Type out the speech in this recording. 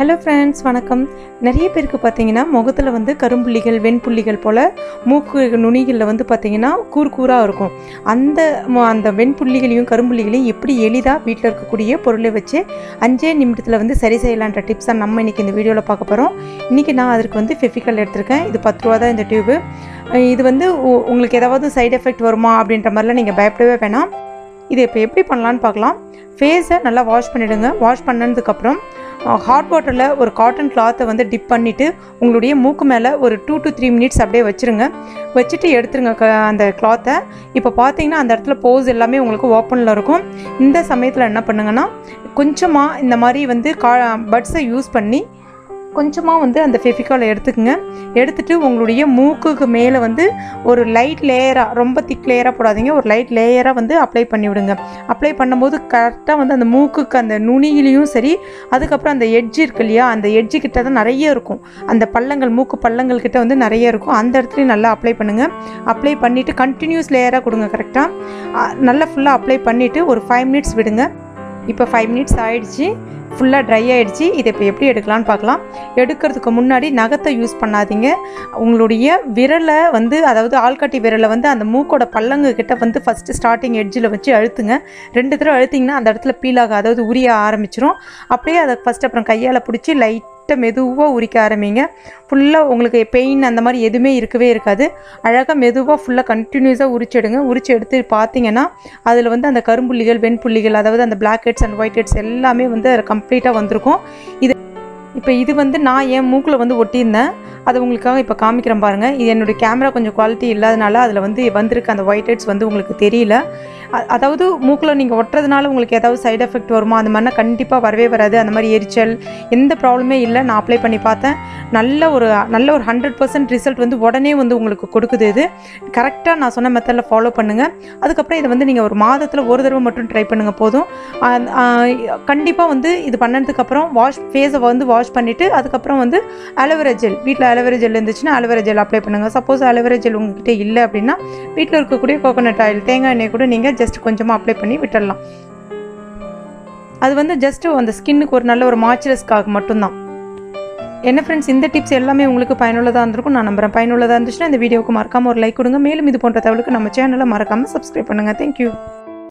Hello friends வணக்கம். நிறைய பேருக்கு பார்த்தீங்கன்னா முகத்தில் வந்து கரும்புள்ளிகள் வெண்புள்ளிகள் போல் மூக்கு நுனிகளில் வந்து பார்த்தீங்கன்னா கூர் கூராக இருக்கும். அந்த அந்த வெண்புள்ளிகளையும் கரும்புள்ளிகளையும் எப்படி எளிதாக வீட்டில் இருக்கக்கூடிய பொருளை வச்சு அஞ்சே நிமிடத்தில் வந்து சரி செய்யலான்ற டிப்ஸை நம்ம இன்றைக்கி இந்த வீடியோவில் பார்க்க போகிறோம் இன்றைக்கி நான் அதற்கு வந்து ஃபெஃபிக்கல் எடுத்திருக்கேன். இது பத்து ரூபா தான் இந்த டியூபு இது வந்து உங்களுக்கு ஏதாவது சைடு எஃபெக்ட் வருமா அப்படின்ற மாதிரிலாம் நீங்கள் பயப்படவே வேணாம். இதை இப்போ எப்படி பண்ணலான்னு பார்க்கலாம். ஃபேஸை நல்லா வாஷ் பண்ணிவிடுங்க வாஷ் பண்ணதுக்கப்புறம் ஹாட் வாட்டரில் ஒரு காட்டன் கிளாத்தை வந்து டிப் பண்ணிவிட்டு உங்களுடைய மூக்கு மேலே ஒரு டூ டு த்ரீ மினிட்ஸ் அப்படியே வச்சுருங்க. வச்சுட்டு எடுத்துருங்க க அந்த கிளாத்தை இப்போ பார்த்தீங்கன்னா அந்த இடத்துல போஸ் எல்லாமே உங்களுக்கு ஓப்பனில் இருக்கும். இந்த சமயத்தில் என்ன பண்ணுங்கன்னா கொஞ்சமாக இந்த மாதிரி வந்து கா பட்ஸை யூஸ் பண்ணி கொஞ்சமாக வந்து அந்த ஃபெஃபிகாலை எடுத்துக்கங்க. எடுத்துகிட்டு உங்களுடைய மூக்குக்கு மேலே வந்து ஒரு லைட் லேயராக ரொம்ப திக் லேயராக போடாதீங்க. ஒரு லைட் லேயராக வந்து அப்ளை பண்ணி விடுங்க அப்ளை பண்ணும்போது கரெக்டாக வந்து அந்த மூக்குக்கு அந்த நுனியிலையும் சரி அதுக்கப்புறம் அந்த எட்ஜ் இருக்கு இல்லையா அந்த எட்ஜு கிட்ட தான் நிறைய இருக்கும். அந்த பள்ளங்கள் மூக்கு பள்ளங்கள் கிட்ட வந்து நிறைய இருக்கும். அந்த இடத்துலையும் நல்லா அப்ளை பண்ணுங்கள் அப்ளை பண்ணிவிட்டு கண்டினியூஸ் லேயராக கொடுங்க கரெக்டாக நல்லா ஃபுல்லாக அப்ளை பண்ணிவிட்டு ஒரு ஃபைவ் மினிட்ஸ் விடுங்க. இப்போ ஃபைவ் மினிட்ஸ் ஆயிடுச்சு. ஃபுல்லாக ட்ரை ஆகிடுச்சி இதை இப்போ எப்படி எடுக்கலாம்னு பார்க்கலாம். எடுக்கிறதுக்கு முன்னாடி நகத்தை யூஸ் பண்ணாதீங்க. உங்களுடைய விரலை வந்து அதாவது ஆள்காட்டி விரலை வந்து அந்த மூக்கோட பல்லங்கு கிட்ட வந்து ஃபஸ்ட்டு ஸ்டார்டிங் எட்ஜில் வச்சு அழுத்துங்க. ரெண்டு தடவை அழுத்திங்கன்னா அந்த இடத்துல பீலாக அதாவது உரிய ஆரம்பிச்சிரும். அப்படியே அதை ஃபஸ்ட் அப்புறம் கையால் பிடிச்சி லைட்டாக மெதுவாக உரிக்க ஆரம்பிங்க. ஃபுல்லாக உங்களுக்கு பெயின் அந்த மாதிரி எதுவுமே இருக்கவே இருக்காது. அழகாக மெதுவாக ஃபுல்லாக கண்டினியூஸாக உரிச்செடுங்க உரிச்சு எடுத்து பார்த்தீங்கன்னா அதில் வந்து அந்த கரும்புள்ளிகள் வெண்புள்ளிகள் அதாவது அந்த black heads and white heads எல்லாமே வந்து கம்ப்ளீட்டாக வந்திருக்கும். இது இப்போ இது வந்து நான் என் மூக்கில் வந்து ஒட்டியிருந்தேன். அதை உங்களுக்காக இப்போ காமிக்கிறேன் பாருங்கள் இது என்னுடைய கேமரா கொஞ்சம் குவாலிட்டி இல்லாதனால அதில் வந்து வந்திருக்க. அந்த ஒயிட் ஹெட்ஸ் வந்து உங்களுக்கு தெரியல. அதாவது மூக்கில் நீங்கள் ஒட்டுறதுனால உங்களுக்கு ஏதாவது சைடு எஃபெக்ட் வருமா? அந்த மாதிரினா கண்டிப்பாக வரவே வராது. அந்த மாதிரி எரிச்சல் எந்த ப்ராப்ளமே இல்லை. நான் அப்ளை பண்ணி பார்த்தேன். நல்ல ஒரு நல்ல ஒரு ஹண்ட்ரட் பர்சன்ட் ரிசல்ட் வந்து உடனே வந்து உங்களுக்கு கொடுக்குது இது. கரெக்டாக நான் சொன்ன மெத்தடில் ஃபாலோ பண்ணுங்கள் அதுக்கப்புறம் இதை வந்து நீங்கள் ஒரு மாதத்தில் ஒரு தடவை மட்டும் ட்ரை பண்ணுங்கள் போதும். கண்டிப்பாக வந்து இது பண்ணதுக்கப்புறம் வாஷ் ஃபேஸை வந்து வாஷ் பண்ணிவிட்டு அதுக்கப்புறம் வந்து அலோவேரா ஜெல் வீட்டில் அலோவேரா ஜெல் இருந்துச்சுன்னா அலோவேரா ஜெல் அப்ளை பண்ணுங்கள் சப்போஸ் அலோவேரா ஜெல் உங்ககிட்ட இல்லை அப்படின்னா வீட்டில் இருக்கக்கூடிய கோகோனட் ஆயில் தேங்காய் எண்ணெய் கூட நீங்கள் ஜஸ்ட் கொஞ்சமாக அப்ளை பண்ணி விட்டுடலாம் அது வந்து ஜஸ்ட்டு அந்த ஸ்கின்னுக்கு ஒரு நல்ல ஒரு மாய்ச்சரஸ்க்காக மட்டும்தான். என்ன ஃப்ரெண்ட்ஸ் இந்த டிப்ஸ் எல்லாமே உங்களுக்கு பயனுள்ளதாக இருந்திருக்கும். நான் நம்புகிறேன் பயனுள்ளதாக இருந்துச்சுன்னா இந்த வீடியோவுக்கு மறக்காம ஒரு லைக் கொடுங்க. மேலும் இது போன்ற தகவலுக்கு நம்ம சேனலை மறக்காமல் சப்ஸ்கிரைப் பண்ணுங்கள் தேங்க்யூ